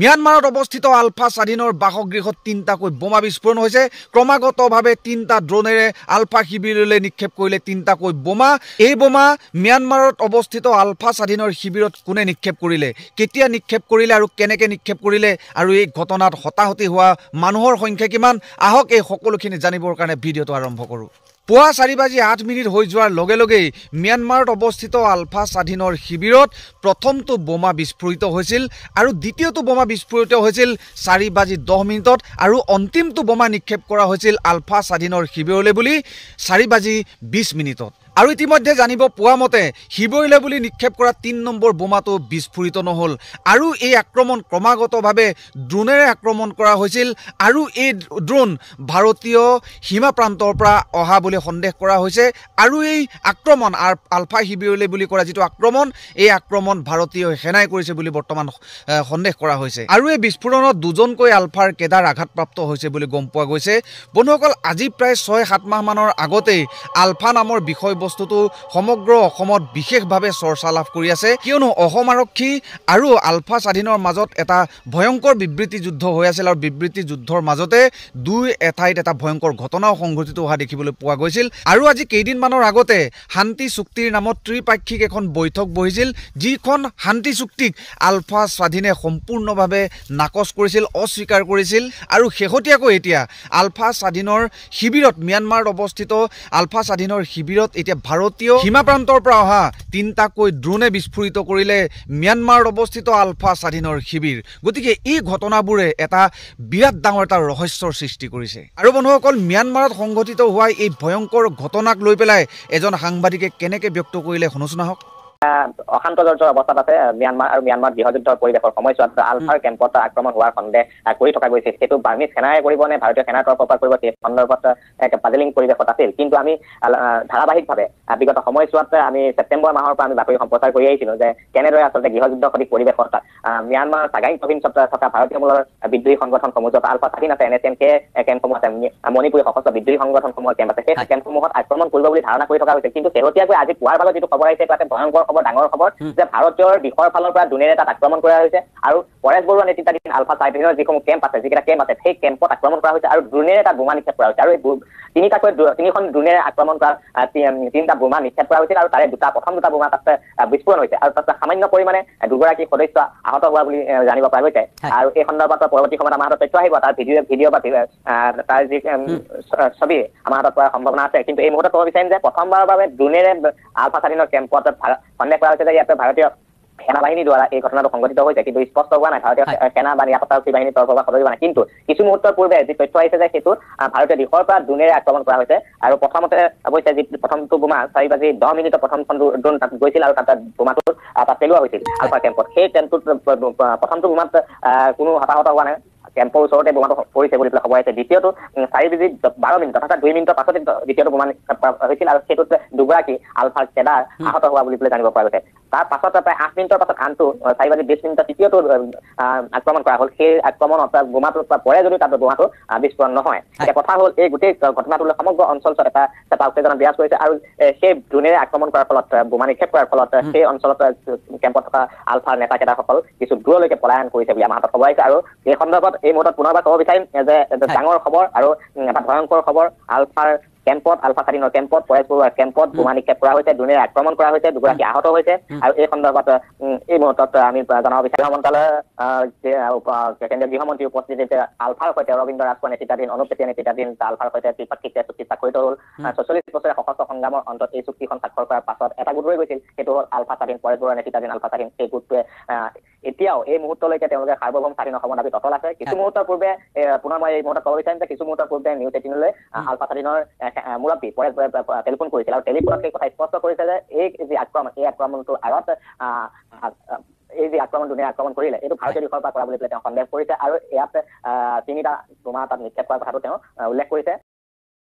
ম্যানমাৰত অৱস্থিত আলফা স্বাধীনৰ বাসগৃহত তিনিটাকৈ বোমা বিস্ফোৰণ হৈছে। ক্ৰমাগতভাৱে তিনিটা ড্ৰোনেৰে আলফা শিবিৰলৈ নিক্ষেপ কৰিলে তিনিটাকৈ বোমা। এই বোমা ম্যানমাৰত অৱস্থিত আলফা স্বাধীনৰ শিবিৰত কোনে নিক্ষেপ কৰিলে? কেতিয়া নিক্ষেপ কৰিলে আৰু কেনেকৈ নিক্ষেপ কৰিলে? আৰু এই ঘটনাত হতাহতি হোৱা মানুহৰ সংখ্যা কিমান? আহক এই সকলোখিনি জানিবৰ কাৰণে ভিডিঅ'টো আৰম্ভ কৰোঁ। পুৱা চাৰি বাজি আঠ মিনিট হৈ যোৱাৰ লগে লগেই ম্যানমাৰত অৱস্থিত আলফা স্বাধীনৰ শিবিৰত প্ৰথমটো বোমা বিস্ফোৰিত হৈছিল আৰু দ্বিতীয়টো বোমা বিস্ফোৰিত হৈছিল চাৰি বাজি দহ মিনিটত আৰু অন্তিমটো বোমা নিক্ষেপ কৰা হৈছিল আলফা স্বাধীনৰ শিবিৰলৈ বুলি চাৰি বাজি বিছ মিনিটত। আৰু ইতিমধ্যে জানিব পোৱা মতে শিৱইলে বুলি নিক্ষেপ কৰা তিনি নম্বৰ বোমাটো বিস্ফোৰিত নহ'ল। আৰু এই আক্ৰমণ ক্ৰমাগতভাৱে ড্ৰোনেৰে আক্ৰমণ কৰা হৈছিল আৰু এই ড্ৰোন ভাৰতীয় সীমা প্ৰান্তৰ পৰা অহা বুলি সন্দেহ কৰা হৈছে। আৰু এই আক্ৰমণ আলফা শিবিৰলৈ বুলি কৰা যিটো আক্ৰমণ এই আক্ৰমণ ভাৰতীয় সেনাই কৰিছে বুলি বৰ্তমান সন্দেহ কৰা হৈছে। আৰু এই বিস্ফোৰণত দুজনকৈ আলফাৰ কেদাৰ আঘাতপ্ৰাপ্ত হৈছে বুলি গম পোৱা গৈছে। বন্ধুসকল আজি প্ৰায় ছয় সাত মাহমানৰ আগতেই আলফা নামৰ বিষয়বস্তু বস্তুটো সমগ্ৰ অসমত বিশেষভাৱে চৰ্চা লাভ কৰি আছে। কিয়নো অসম আৰক্ষী আৰু আলফা স্বাধীনৰ মাজত এটা ভয়ংকৰ বিবৃতি যুদ্ধ হৈ আছিল আৰু বিবৃতি যুদ্ধৰ মাজতে দুই এঠাইত এটা ভয়ংকৰ ঘটনাও সংঘটিত হোৱা দেখিবলৈ পোৱা গৈছিল। আৰু আজি কেইদিনমানৰ আগতে শান্তি চুক্তিৰ নামত ত্ৰিপাক্ষিক এখন বৈঠক বহিছিল যিখন শান্তি চুক্তিক আলফা স্বাধীনে সম্পূৰ্ণভাৱে নাকচ কৰিছিল অস্বীকাৰ কৰিছিল। আৰু শেহতীয়াকৈ এতিয়া আলফা স্বাধীনৰ শিবিৰত ম্যানমাৰত অৱস্থিত আলফা স্বাধীনৰ শিবিৰত এতিয়া ভাৰতীয় সীমা প্ৰান্তৰ পৰা অহা তিনিটাকৈ ড্ৰোনে বিস্ফোৰিত কৰিলে ম্যানমাৰত অৱস্থিত আলফা স্বাধীনৰ শিবিৰ। গতিকে এই ঘটনাবোৰে এটা বিৰাট ডাঙৰ এটা ৰহস্যৰ সৃষ্টি কৰিছে। আৰু বন্ধুসকল ম্যানমাৰত সংঘটিত হোৱা এই ভয়ংকৰ ঘটনাক লৈ পেলাই এজন সাংবাদিকে কেনেকৈ ব্যক্ত কৰিলে শুনোচোন আহক। অশান্ত জৰ্জৰ অৱস্থাত আছে ম্যানমাৰ আৰু ম্যানমাৰ গৃহযুদ্ধৰ পৰিৱেশৰ সময়ছোৱাত আলফাৰ কেম্পত আক্ৰমণ হোৱাৰ সন্দেহ কৰি থকা গৈছিল। সেইটো বাৰ্মিজ সেনাই কৰিব নে ভাৰতীয় সেনাৰ তৰফৰ পৰা কৰিব সেই সন্দৰ্ভত এক পাজেলিং পৰিৱেশত আছিল। কিন্তু আমি ধাৰাবাহিকভাৱে বিগত সময়ছোৱাত আমি ছেপ্টেম্বৰ মাহৰ পৰা আমি বাতৰি সম্প্ৰচাৰ কৰি আহিছিলোঁ যে কেনেদৰে আচলতে গৃহযুদ্ধ সঠিক পৰিৱেশত ম্যানমাৰ চাগাইং প্ৰভিন্সত থকা ভাৰতীয় মূলৰ বিদ্ৰোহী সংগঠনসমূহ য'ত আলফা স্বাধীন আছে এন এছ এন কে কেম্পসমূহ আছে মণিপুৰী সশস্ত্ৰ বিদ্ৰোহী সংগঠনসমূহৰ কেম্প আছে। সেই কেম্পসমূহত আক্ৰমণ কৰিব বুলি ধাৰণা কৰি থকা হৈছে। কিন্তু শেহতীয়াকৈ আজি পুৱাৰ ভাগত যিটো খবৰ আহিছে তাতে ভয়ংকৰ খবৰ ডাঙৰ খবৰ যে ভাৰতীয় দিশৰ ফালৰ পৰা ড্ৰোনেৰে তাত আক্ৰমণ কৰা হৈছে আৰু পৰেশ বৰুৱা নেতৃত্বাধীন আলফা চাইফিনৰ যিসমূহ কেম্প আছে যিকেইটা কেম্প আছে সেই কেম্পত আক্ৰমণ কৰা হৈছে আৰু ড্ৰোনেৰে তাত বোমা নিক্ষেপ কৰা হৈছে। আৰু এই তিনিটাকৈ তিনিখন ড্ৰোনেৰে আক্ৰমণ কৰা তিনিটা বোমা নিক্ষেপ কৰা হৈছিল আৰু তাৰে দুটা প্ৰথম দুটা বোমা তাত বিস্ফোৰণ হৈছে। আৰু তাত সামান্য পৰিমাণে দুগৰাকী সদস্য আহত হোৱা বুলি জানিব পৰা গৈছে। আৰু এই সন্দৰ্ভত পৰৱৰ্তী সময়ত আমাৰ হাতত তথ্য আহিব তাৰ ভিডিঅ' ভিডিঅ' বা তাৰ যি ছবি আমাৰ হাতত পোৱাৰ সম্ভাৱনা আছে। কিন্তু এই মুহূৰ্তত ক'ব বিচাৰিম যে প্ৰথমবাৰৰ বাবে ড্ৰোনেৰে আলফা স্বাধীনৰ কেম্পত সন্দেহ কৰা হৈছে যে ইয়াতে ভাৰতীয় সেনাবাহিনীৰ দ্বাৰা এই ঘটনাটো সংঘটিত হৈছে। কিন্তু স্পষ্ট হোৱা নাই ভাৰতীয় সেনা বা নিৰাপত্তাৰক্ষী বাহিনীৰ তৰফৰ পৰা খবৰ হোৱা নাই। কিন্তু কিছু মুহূৰ্তৰ পূৰ্বে যি তথ্য আহিছে যে সেইটো ভাৰতীয় দিশৰ পৰা ড্ৰোনেৰে আক্ৰমণ কৰা হৈছে। আৰু প্ৰথমতে অৱশ্যে যি প্ৰথমটো বোমা চাৰি বাজি দহ মিনিটত প্ৰথমখন ড্ৰোন তাত গৈছিল আৰু তাত বোমাটো তাত পেলোৱা হৈছিল আলফা কেম্পত। সেই কেম্পটোত প্ৰথমটো বোমাত কোনো হতাহত হোৱা নাই। কেম্পৰ ওচৰতে বোমাটো পৰিছে বুলি পেলাই খবৰ আহিছে দ্বিতীয়টো চাৰি বিজি বাৰ মিনিট অৰ্থাৎ দুই মিনিটৰ পাছতে দ্বিতীয়টো বোমা হৈছিল আৰু সেইটোত দুগৰাকী আলফাৰ কেডাৰ আহত হোৱা বুলি পেলাই জানিব পৰা গৈছে। তাৰ পাছত প্ৰায় আঠ মিনিটৰ পাছত আনটো চাৰি বাজি বিছ মিনিটত তৃতীয়টো আক্ৰমণ কৰা হ'ল। সেই আক্ৰমণত বোমাটোৰ পৰা পৰে যদিও তাত বোমাটো বিস্ফোৰণ নহয়। এতিয়া কথা হ'ল এই গোটেই ঘটনাটোলৈ সমগ্ৰ অঞ্চলটোত এটা এটা উত্তেজনা বিৰাজ কৰিছে আৰু সেই ড্ৰোনেৰে আক্ৰমণ কৰাৰ ফলত বোমা নিক্ষেপ কৰাৰ ফলত সেই অঞ্চলত কেম্পত থকা আলফাৰ নেতাকেইটাসকল কিছু দূৰলৈকে পলায়ন কৰিছে বুলি আমাৰ হাতত খবৰ আহিছে। আৰু এই সন্দৰ্ভত এই মুহূৰ্তত পুনৰবাৰ ক'ব বিচাৰিম যে ডাঙৰ খবৰ আৰু এটা ভয়ংকৰ খবৰ আলফাৰ কেম্পত আলফা স্বাধীনৰ কেম্পত পৰেশ বৰুৱাৰ কেম্পত বোমা নিক্ষেপ কৰা হৈছে ড্ৰোনেৰে আক্ৰমণ কৰা হৈছে দুগৰাকী আহত হৈছে আৰু এই সন্দৰ্ভত এই মুহূৰ্তত আমি জনাব বিচাৰো। গৃহ মন্ত্ৰালয়ৰ কেন্দ্ৰীয় গৃহমন্ত্ৰী উপস্থিতিত আলফাৰ সৈতে ৰবীন্দ্ৰ ৰাজখোৱা নেতৃত্বাধীন অনুপ চেতিয়া নেতৃত্বাধীন আলফাৰ সৈতে ত্ৰিপাক্ষিক চুক্তি স্বাক্ষৰিত হ'ল। ছচল্লিছ বছৰীয়া সশস্ত্ৰ সংগ্ৰামৰ অন্তত এই চুক্তিখন স্বাক্ষৰ কৰাৰ পাছত এটা গোট ৰৈ গৈছিল সেইটো হ'ল আলফা স্বাধীন পৰেশ বৰুৱাৰ নেতৃত্বাধীন আলফা স্বাধীন। সেই গোটটোৱে এতিয়াও এই মুহূৰ্তলৈকে তেওঁলোকে সাৰ্বভৌম স্বাধীন অসমৰ দাবীত অটল আছে। কিছু মুহূৰ্তৰ পূৰ্বে পুনৰ মই এই মুহূৰ্তত ক'ব বিচাৰিম যে কিছু মুহূৰ্তৰ পূৰ্বে নিউজ এইটিনলৈ আলফা স্বাধীনৰ মুৰব্বী পৰেশ টেলিফোন কৰিছিল আৰু টেলিফোনত সেই কথা স্পষ্ট কৰিছে যে এই যি আক্ৰমণ এই আক্ৰমণটোৰ আঁৰত এই যি আক্ৰমণ দুনিয়া আক্ৰমণ কৰিলে এইটো ভাৰতীয় দিশৰ পৰা কৰা বুলি পেলাই তেওঁ সন্দেহ কৰিছে আৰু ইয়াত তিনিটা বোমা তাত নিক্ষেপ কৰাৰ কথাটো তেওঁ উল্লেখ কৰিছে।